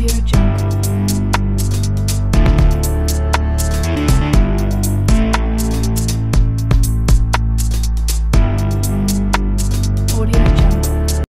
Your Jungle.